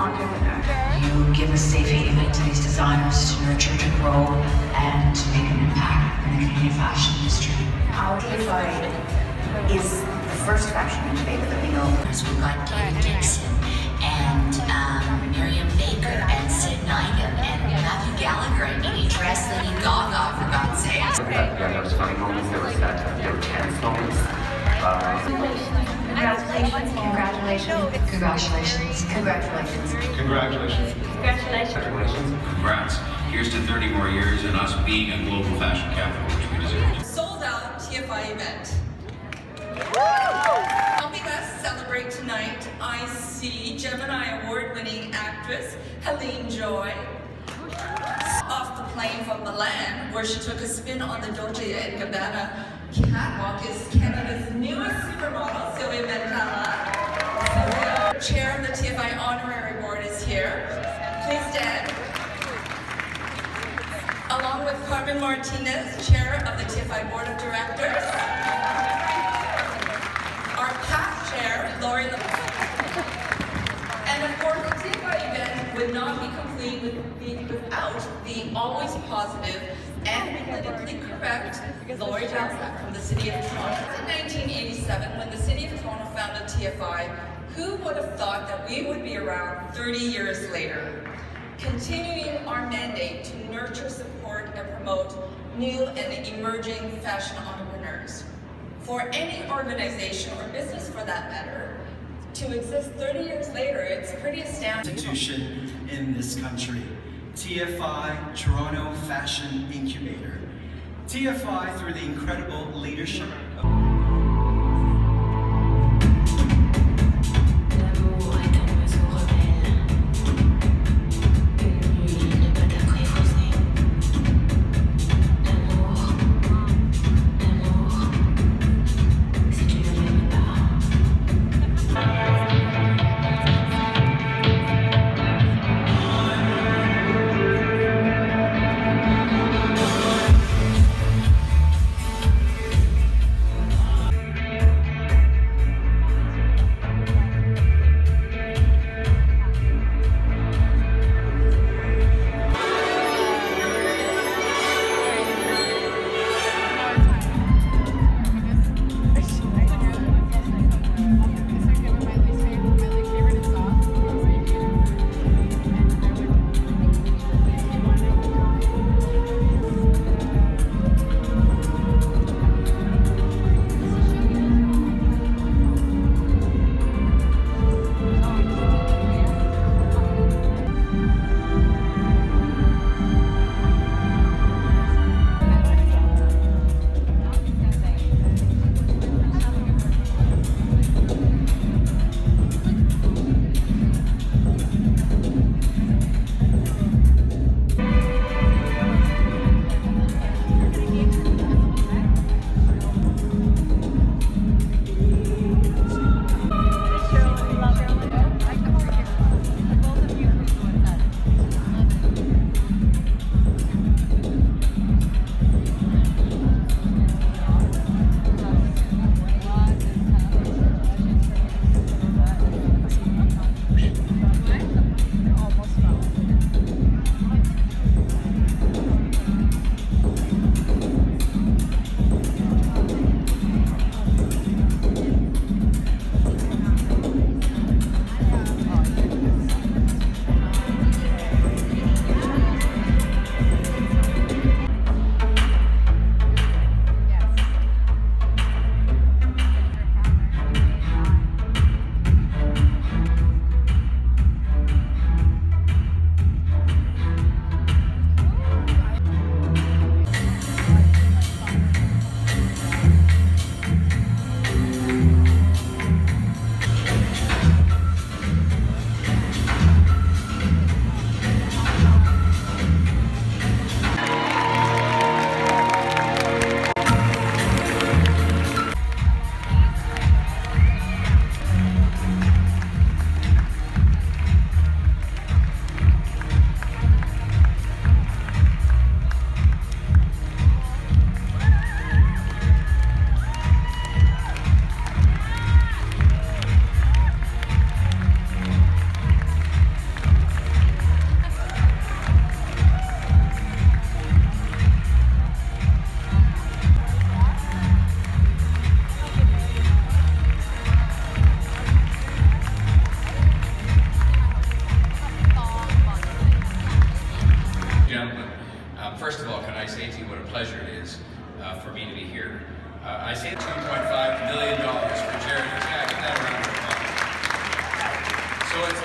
entrepreneur. You give a safe haven to these designers to nurture, to grow, and to make an impact in the Canadian fashion industry. Our TFI is the first fashion incubator that we know. We've got David Dixon and um, Miriam Baker and Sid Neigum and Matthew Gallagher and Edie Dress, Lady Gaga, for God's sake. Yeah, there was funny moments, there was sad times, there were tense moments. Uh, Congratulations, congratulations, Congratulations. congratulations. Congratulations. congratulations. Congrats. Here's to 30 more years and us being a global fashion capital, which we deserve. sold out TFI event. Helping us celebrate tonight, I see Gemini Award-winning actress Helene Joy. Off the plane from Milan, where she took a spin on the Dolce & Gabbana catwalk, is Canada's newest chair of the TFI Honorary Board, is here. Please stand along with Carmen Martinez, Chair of the TFI Board of Directors. Our past Chair, Lori And of course, the TFI event would not be complete without the always positive and politically correct Lori Jalsack from the City of Toronto. In 1987, when the City of Toronto founded TFI, who would have thought that we would be around 30 years later? continuing our mandate to nurture, support, and promote new and emerging fashion entrepreneurs. For any organization or business for that matter, to exist 30 years later, it's pretty astounding. institution in this country, TFI Toronto Fashion Incubator. TFI, through the incredible leadership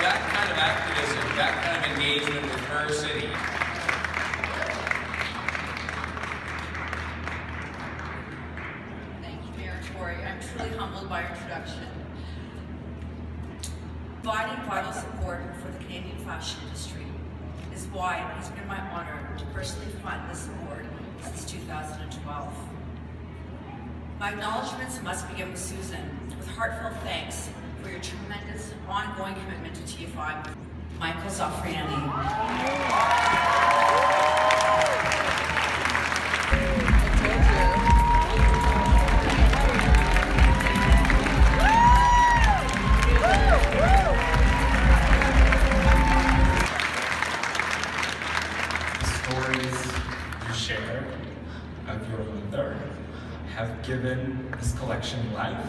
that kind of activism, that kind of engagement with her city. Thank you, Mayor Tory. I'm truly humbled by your introduction. Providing vital support for the Canadian fashion industry is why it has been my honor to personally fund this award since 2012. My acknowledgements must begin with Susan, with heartfelt thanks for your tremendous ongoing commitment Zafriani. The stories you share of your mother have given this collection life,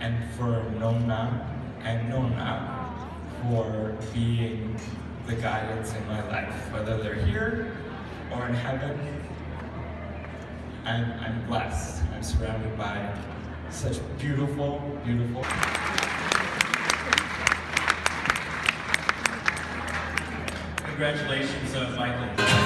and for Nona and Nona for being the guidance in my life, whether they're here or in heaven. I'm, I'm blessed. I'm surrounded by such beautiful, beautiful. Congratulations, uh, Michael.